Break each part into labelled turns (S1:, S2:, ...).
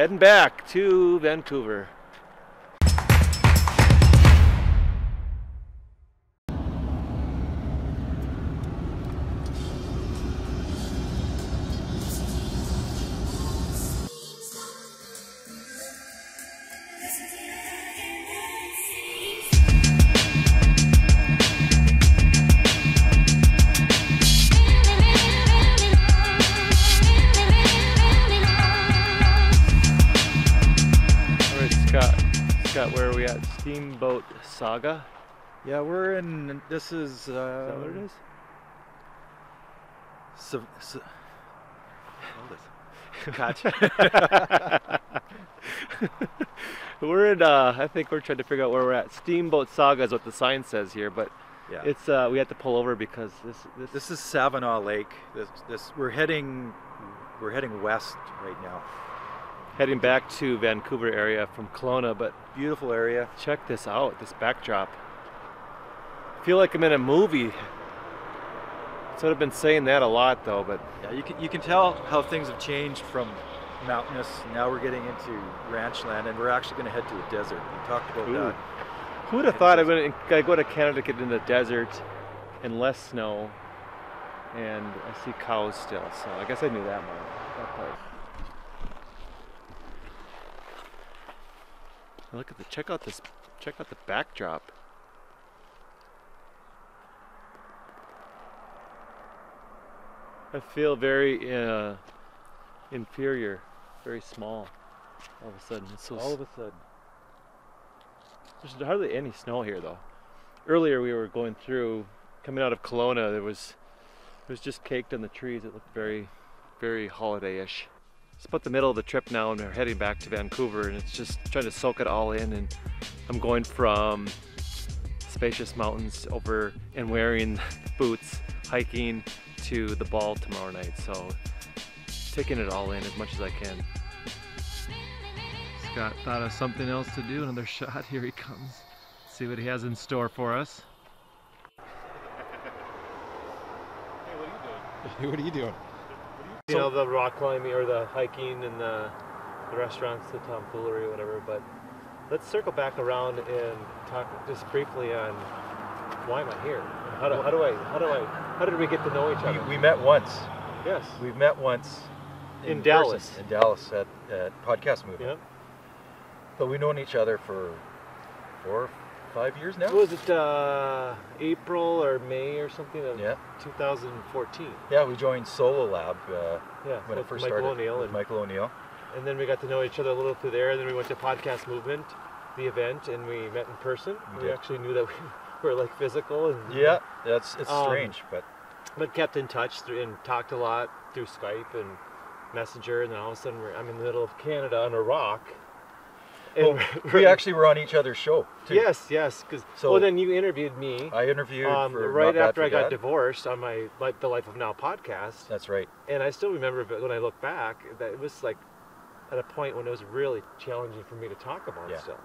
S1: Heading back to Vancouver. Steamboat Saga?
S2: Yeah, we're in. This is.
S1: Is that
S2: Uh,
S1: what it is?
S2: Sa- sa-
S1: Gotcha. we're in. Uh, I think we're trying to figure out where we're at. Steamboat Saga is what the sign says here, but
S2: yeah.
S1: it's uh, we had to pull over because this this,
S2: this is Savanaugh Lake. This, this we're heading. We're heading west right now.
S1: Heading back to Vancouver area from Kelowna. But
S2: Beautiful area.
S1: check this out. This backdrop. I feel like I'm in a movie. So I've been saying that a lot though, but
S2: Yeah, you can you can tell how things have changed from mountainous. Now we're getting into ranch land, and we're actually going to head to a desert. We talked about
S1: Ooh.
S2: that.
S1: Who would have thought I would I go to Canada, get in the desert, and less snow, and I see cows still. So I guess I knew that one. That part. Look at the check out this check out the backdrop. I feel very uh, inferior, very small. All of a sudden, it's so
S2: All of a sudden,
S1: there's hardly any snow here though. Earlier we were going through, coming out of Kelowna, there was it was just caked on the trees. It looked very, very holiday-ish. It's about the middle of the trip now, and we're heading back to Vancouver, and it's just trying to soak it all in. And I'm going from spacious mountains over and wearing boots, hiking to the ball tomorrow night. So taking it all in as much as I can. Scott thought of something else to do. Another shot. Here he comes. See what he has in store for us. Hey, what are you doing?
S3: what are you doing?
S1: You know the rock climbing or the hiking and the, the restaurants, the tomfoolery, or whatever. But let's circle back around and talk just briefly on why am I here? How do, how do I how do I how did we get to know each other?
S2: we, we met once.
S1: yes.
S2: We've met once
S1: In
S2: person,
S1: Dallas.
S2: In Dallas at, at Podcast Movement.
S1: Yep.
S2: But we've known each other for four, five years now.
S1: What was it uh, April or May or something of
S2: Yeah.
S1: 2014?
S2: Yeah, we joined Solo Lab uh,
S1: Yeah.
S2: when it first
S1: Michael
S2: started
S1: O'Neill and
S2: Michael O'Neill.
S1: and then we got to know each other a little through there. And then we went to Podcast Movement, the event, and we met in person.
S2: We
S1: We, actually knew that we were like physical and
S2: Yeah, that's it's
S1: Um,
S2: strange, but
S1: but kept in touch through, and talked a lot through Skype and Messenger. And then all of a sudden, we're, I'm in the middle of Canada on a rock.
S2: Well,
S1: we're-
S2: we actually were on each other's show. Too.
S1: yes, yes, because
S2: So-
S1: well, then you interviewed me
S2: I interviewed
S1: um,
S2: for
S1: right after I got divorced on my like the Life of Now podcast.
S2: That's right.
S1: And I still remember but when I look back that it was like at a point when it was really challenging for me to talk about
S2: Yeah.
S1: still.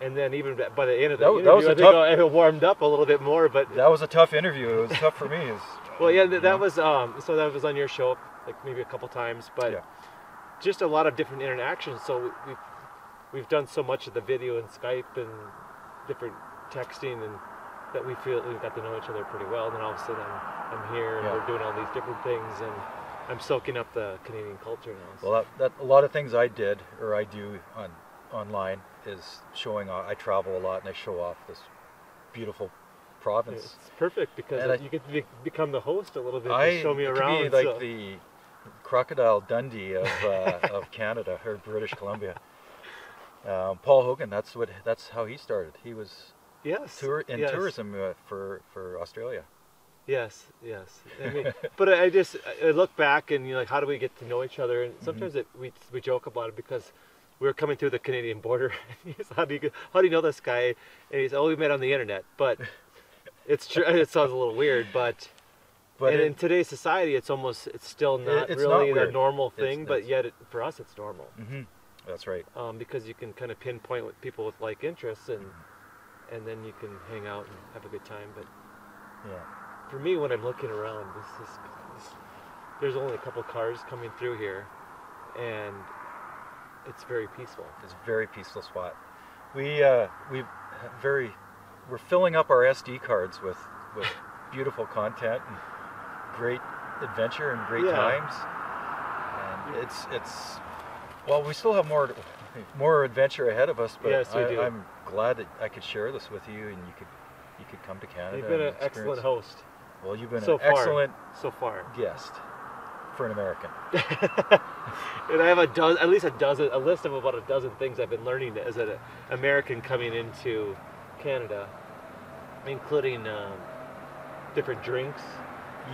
S1: And then even by the end of the
S2: That was-
S1: interview,
S2: that was a
S1: I
S2: tough-
S1: I warmed up a little bit more. But
S2: That was a tough interview. It was tough for me. Is
S1: well, yeah, th-
S2: you
S1: that was um, so that was on your show like maybe a couple times, but
S2: Yeah.
S1: just a lot of different interactions. So we- we've we've done so much of the video and Skype and different texting and that we feel we've got to know each other pretty well. And then all of a sudden I'm, I'm here and
S2: Yeah.
S1: we're doing all these different things and I'm soaking up the Canadian culture now. so-
S2: Well, that, that a lot of things I did or I do on online is showing off. I travel a lot and I show off this beautiful province.
S1: It's perfect because
S2: And I-
S1: you get to be, become the host a little bit
S2: I
S1: and show me around.
S2: be like
S1: so-
S2: the crocodile Dundee of uh, of Canada or British Columbia. Um, Paul Hogan, that's what that's how he started. He was
S1: yes,
S2: tour in
S1: yes,
S2: tourism uh, for for Australia.
S1: Yes, yes. I mean, but I just I look back and you know, like, how do we get to know each other? And
S2: Mm-hmm.
S1: sometimes it, we we joke about it because we were coming through the Canadian border. how do you how do you know this guy? And he's oh we met on the internet, but it's true. It sounds a little weird, but.
S2: But
S1: and
S2: it-
S1: in today's society, it's almost it's still not
S2: it's not
S1: really a
S2: weird.
S1: normal
S2: It's-
S1: thing, but
S2: it's-
S1: yet it, for us it's normal.
S2: Mhm. That's right.
S1: um, because you can kind of pinpoint with people with like interests and
S2: Mm-hmm.
S1: and then you can hang out and have a good time. But
S2: Yeah.
S1: for me, when I'm looking around, this is this, there's only a couple cars coming through here, and it's very peaceful.
S2: It's a very peaceful spot. We uh, we very we're filling up our SD cards with with beautiful content and great adventure and great
S1: Yeah.
S2: times. And it's it's well, we still have more more adventure ahead of us, but
S1: Yes,
S2: I. I'm glad that I could share this with you, and you could you could come to Canada.
S1: You've been an excellent host
S2: Well, you've been
S1: so
S2: an
S1: far.
S2: excellent
S1: so far.
S2: guest for an American.
S1: and I have a dozen, at least a dozen, a list of about a dozen things I've been learning as an American coming into Canada, including um, different drinks,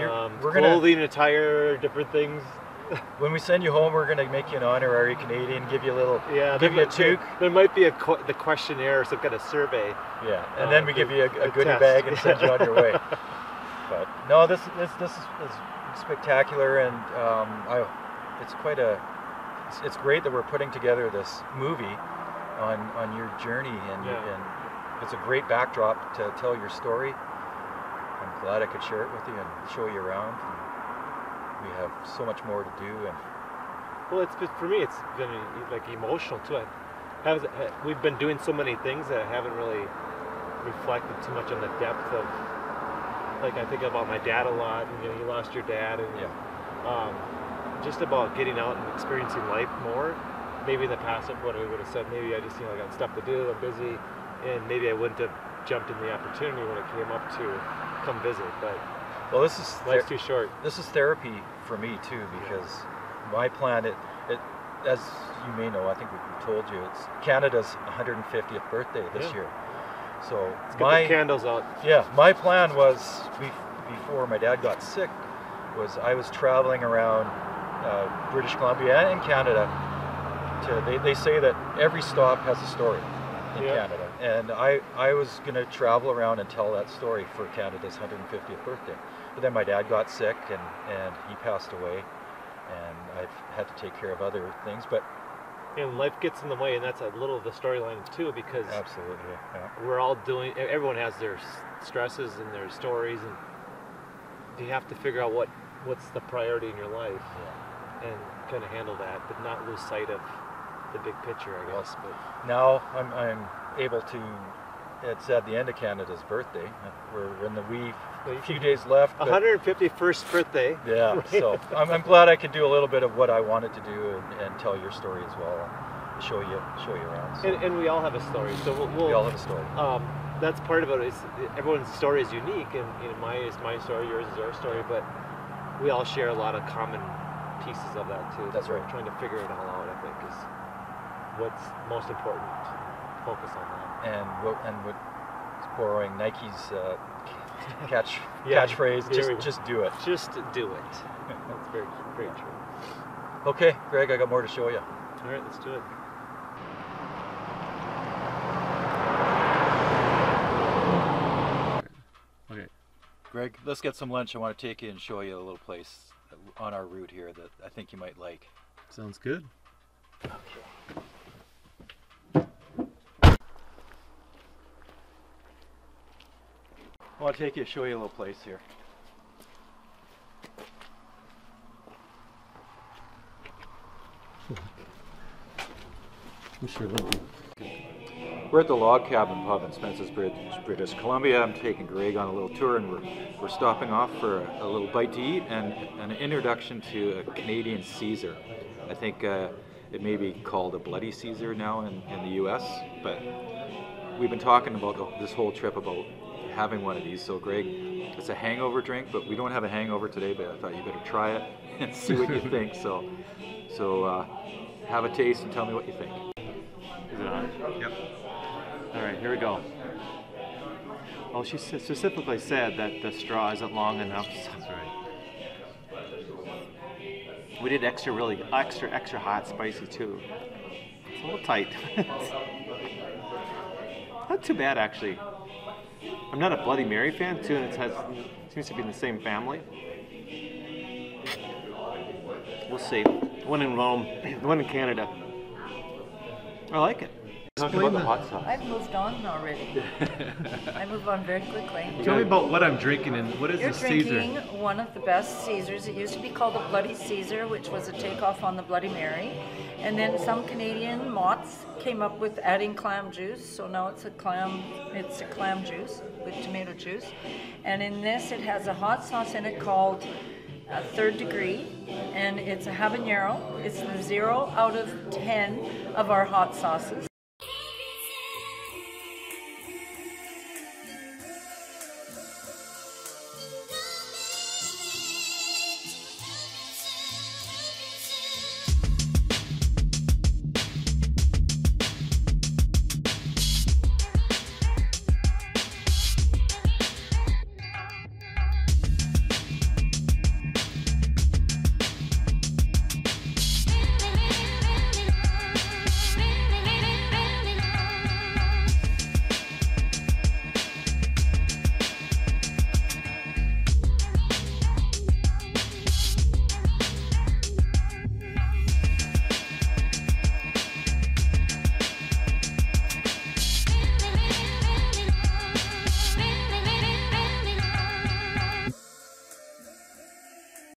S1: um,
S2: we're gonna
S1: clothing, attire, different things.
S2: When we send you home, we're gonna make you an honorary Canadian, give you a little,
S1: Yeah,
S2: give you a toque.
S1: there might be a qu- the questionnaire or some kind of survey.
S2: Yeah, and
S1: Uh,
S2: then we
S1: the-
S2: give you a, a goodie
S1: test.
S2: bag and send you on your way. But no, this this this is, is spectacular, and um, I, it's quite a, it's, it's great that we're putting together this movie on on your journey, and
S1: Yeah.
S2: and it's a great backdrop to tell your story. I'm glad I could share it with you and show you around. We have so much more to do, and
S1: Well, it's been, for me, it's been like emotional too. I haven't, we've been doing so many things that I haven't really reflected too much on the depth of. Like I think about my dad a lot, and you know, you lost your dad, and
S2: yeah,
S1: um, just about getting out and experiencing life more. Maybe in the past, what I would have said, maybe I just you know I got stuff to do, I'm busy, and maybe I wouldn't have jumped in the opportunity when it came up to come visit. But
S2: well, this is
S1: life's too short.
S2: this is therapy for me too because my plan it, it as you may know i think we we told you it's canada's 150th birthday this
S1: Yeah.
S2: year so
S1: Let's get
S2: my
S1: the candles out.
S2: yeah my plan was be- before my dad got sick was i was traveling around uh, british columbia and canada to they, they say that every stop has a story in
S1: Yeah.
S2: canada and i i was going to travel around and tell that story for canada's 150th birthday but then my dad got sick and, and he passed away and i've had to take care of other things but
S1: and life gets in the way and that's a little of the storyline too because
S2: absolutely yeah.
S1: we're all doing everyone has their stresses and their stories and you have to figure out what what's the priority in your life
S2: yeah.
S1: and kind of handle that but not lose sight of the big picture i guess but
S2: now I'm, I'm able to it's at the end of canada's birthday we're in the wee few days left
S1: 151st birthday
S2: Yeah,
S1: Right.
S2: so I'm, I'm glad I could do a little bit of what I wanted to do and, and tell your story as well, and show you show you around. So
S1: and, and we all have a story so we'll, we'll
S2: we all have a story.
S1: um, that's part of it is everyone's story is unique and you know mine is my story yours is your story but we all share a lot of common pieces of that too
S2: That's right.
S1: trying to figure it all out i think is what's most important focus on that
S2: And what and what borrowing Nike's uh, catch
S1: Yeah,
S2: catchphrase,
S1: there we go.
S2: just just do it.
S1: just do it that's very very true
S2: Okay, Greg, I got more to show you.
S1: all right let's do it
S4: Okay.
S2: Greg, let's get some lunch. I want to take you and show you a little place on our route here that I think you might like.
S4: Sounds good.
S2: I want to take you show you a little place here.
S4: We sure will.
S2: We're at the Log Cabin Pub in Spences Bridge, British Columbia. I'm taking Greg on a little tour, and we're, we're stopping off for a, a little bite to eat and an introduction to a Canadian Caesar. I think uh, it may be called a Bloody Caesar now in, in the U.S., but we've been talking about the- this whole trip about having one of these. So, Greg, it's a hangover drink, but we don't have a hangover today. But I thought you better try it and see what you think. So, so uh, have a taste and tell me what you think.
S4: Is it on?
S2: Yep.
S4: All right, here we go. Well, she s- specifically said that the straw isn't long enough. That's right. We did extra, really extra, extra hot, spicy too. It's a little tight. Not too bad actually. I'm not a Bloody Mary fan too, and it has seems to be in the same family. We'll see. One in Rome, one in Canada. I like it.
S2: Talking
S1: explain
S2: about the
S1: the-
S2: hot sauce.
S5: I've moved on already. I move on very quickly.
S1: Tell me about what I'm drinking and what is
S5: You're
S1: the Caesar?
S5: drinking one of the best Caesars. It used to be called the Bloody Caesar, which was a takeoff on the Bloody Mary. And then some Canadian mots came up with adding clam juice, so now it's a clam. It's a clam juice with tomato juice. And in this, it has a hot sauce in it called uh, Third Degree, and it's a habanero. It's the zero out of ten of our hot sauces.